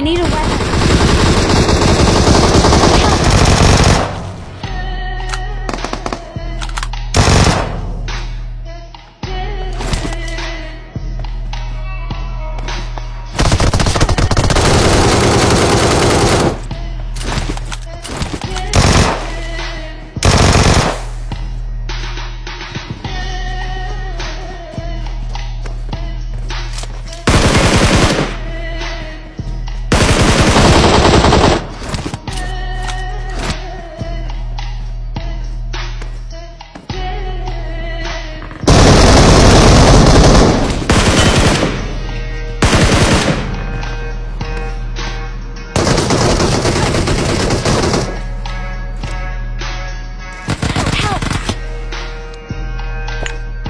I need a weapon.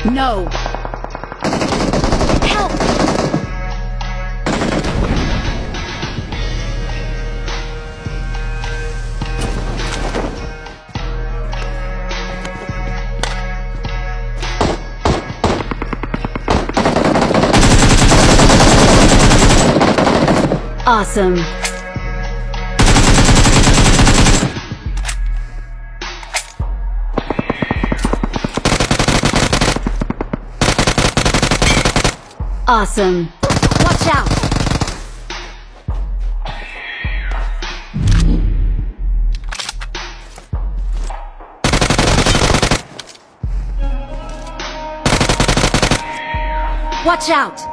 No. Help! Awesome. Awesome. Watch out! Watch out!